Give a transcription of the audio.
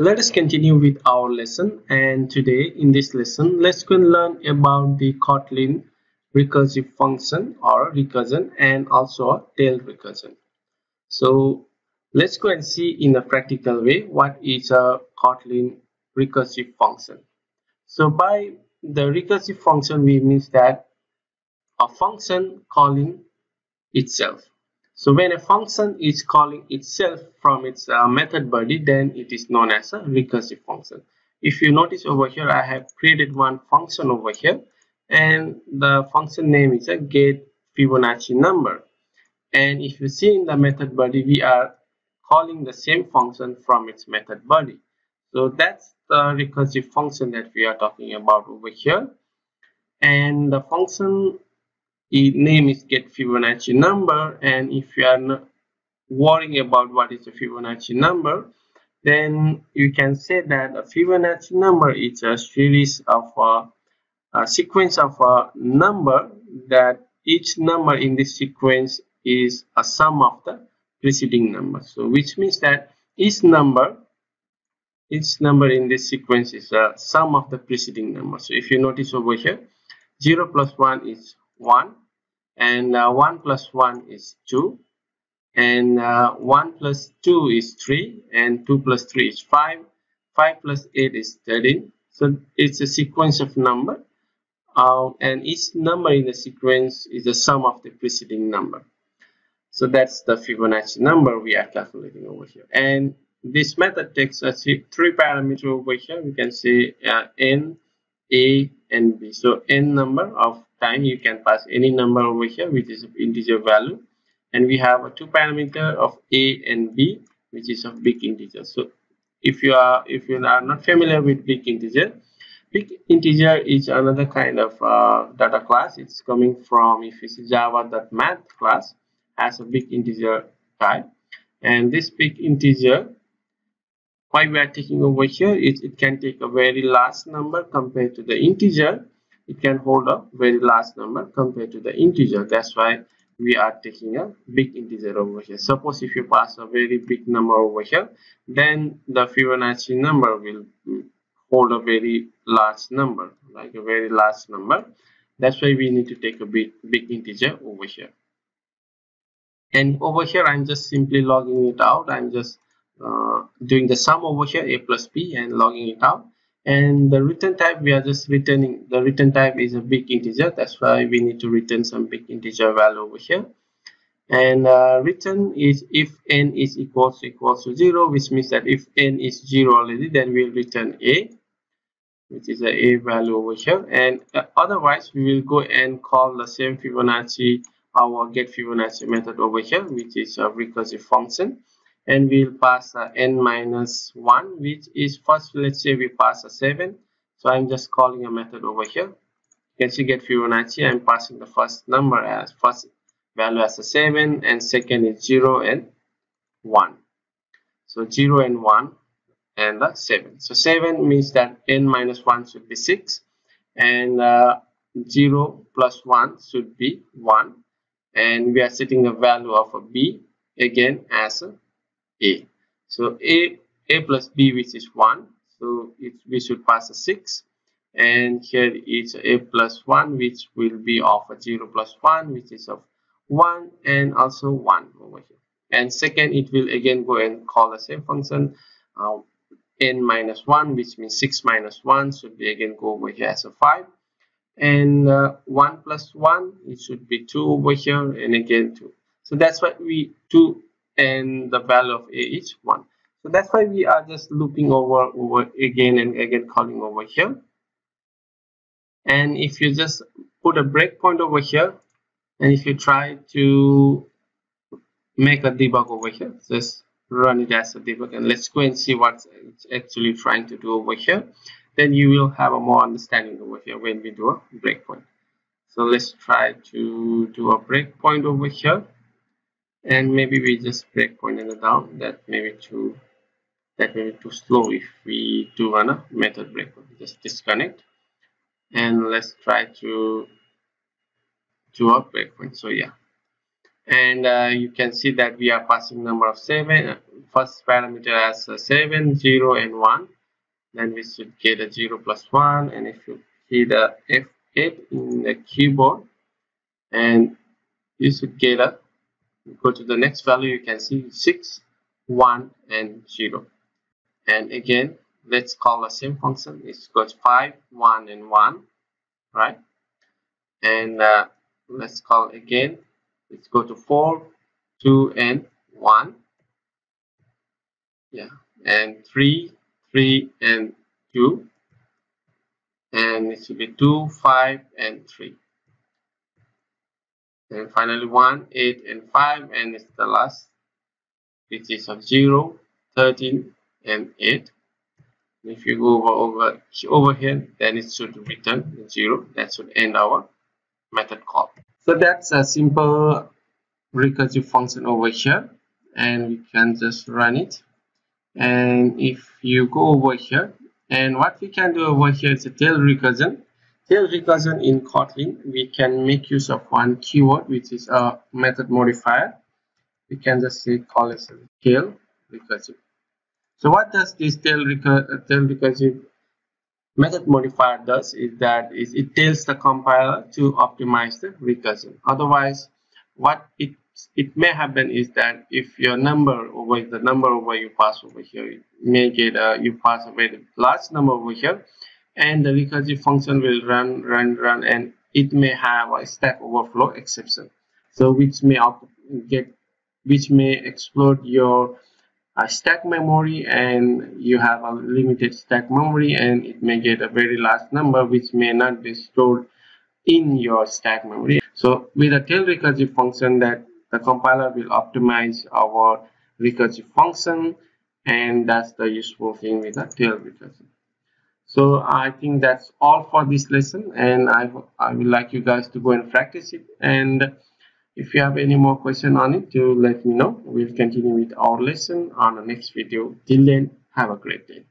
Let us continue with our lesson and today in this lesson let's go and learn about the Kotlin recursive function or recursion and also a tail recursion. So let's go and see in a practical way what is a Kotlin recursive function. So by the recursive function we means that a function calling itself so when a function is calling itself from its uh, method body, then it is known as a recursive function. If you notice over here, I have created one function over here and the function name is a get Fibonacci number. And if you see in the method body, we are calling the same function from its method body. So that's the recursive function that we are talking about over here. And the function name is get Fibonacci number and if you are not worrying about what is a Fibonacci number then you can say that a Fibonacci number is a series of a, a sequence of a number that each number in this sequence is a sum of the preceding number. So which means that each number each number in this sequence is a sum of the preceding number. So if you notice over here 0 plus 1 is 1 and uh, 1 plus 1 is 2 and uh, 1 plus 2 is 3 and 2 plus 3 is 5 5 plus 8 is 13 so it's a sequence of number uh, and each number in the sequence is the sum of the preceding number. So that's the Fibonacci number we are calculating over here. And this method takes us three parameters over here. We can say uh, n a and b. So n number of time you can pass any number over here which is an integer value. And we have a two parameter of a and b which is of big integer. So if you are if you are not familiar with big integer big integer is another kind of uh, data class. It's coming from if it's java.math class has a big integer type. And this big integer why we are taking over here is it can take a very large number compared to the integer it can hold a very large number compared to the integer. That's why we are taking a big integer over here. Suppose if you pass a very big number over here then the Fibonacci number will hold a very large number like a very large number. That's why we need to take a big big integer over here. And over here I'm just simply logging it out. I'm just uh, doing the sum over here a plus b and logging it out and the return type we are just returning the return type is a big integer. That's why we need to return some big integer value over here. And uh, return is if n is equals to equals to 0 which means that if n is 0 already then we'll return a which is a a value over here. And uh, otherwise we will go and call the same Fibonacci our get Fibonacci method over here which is a recursive function and we'll pass a n minus 1 which is first let's say we pass a 7 so i'm just calling a method over here. You can see get fibonacci? I'm passing the first number as first value as a 7 and second is 0 and 1 so 0 and 1 and the 7 so 7 means that n minus 1 should be 6 and uh, 0 plus 1 should be 1 and we are setting the value of a b again as a a. So a a plus b which is 1 so it, we should pass a 6 and here is a plus 1 which will be of a 0 plus 1 which is of 1 and also 1 over here. And second it will again go and call the same function uh, n minus 1 which means 6 minus 1 should be again go over here as a 5 and uh, 1 plus 1 it should be 2 over here and again 2 so that's what we 2 and the value of a is 1 so that's why we are just looping over over again and again calling over here. And if you just put a breakpoint over here and if you try to make a debug over here just run it as a debug and let's go and see what it's actually trying to do over here then you will have a more understanding over here when we do a breakpoint. So let's try to do a breakpoint over here and maybe we just break point in the down. That maybe too that may be too slow if we do run a method breakpoint just disconnect. And let's try to do a breakpoint so yeah. And uh, you can see that we are passing number of 7 first parameter as uh, 7 0 and 1 then we should get a 0 plus 1 and if you hit the F8 in the keyboard and you should get a go to the next value you can see 6 1 and 0 and again let's call the same function. It's got 5 1 and 1 right? And uh, let's call again. Let's go to 4 2 and 1 yeah and 3 3 and 2 and it should be 2 5 and 3 and finally 1 8 and 5 and it's the last which is of 0 13 and 8 if you go over over over here then it should return 0 that should end our method call. So that's a simple recursive function over here and we can just run it. And if you go over here and what we can do over here is a tail recursion tail recursion in kotlin we can make use of one keyword which is a method modifier. We can just say call it tail recursive. So what does this tail, recur tail recursive method modifier does is that is it tells the compiler to optimize the recursion otherwise what it it may happen is that if your number over the number over you pass over here you may get a you pass a very large number over here and the recursive function will run run run and it may have a stack overflow exception. So which may get which may explode your uh, stack memory and you have a limited stack memory and it may get a very large number which may not be stored in your stack memory. So with a tail recursive function that the compiler will optimize our recursive function and that's the useful thing with a tail recursive so i think that's all for this lesson and i i would like you guys to go and practice it and if you have any more question on it do let me know. We'll continue with our lesson on the next video. Till then have a great day